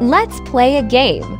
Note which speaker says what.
Speaker 1: Let's play a game.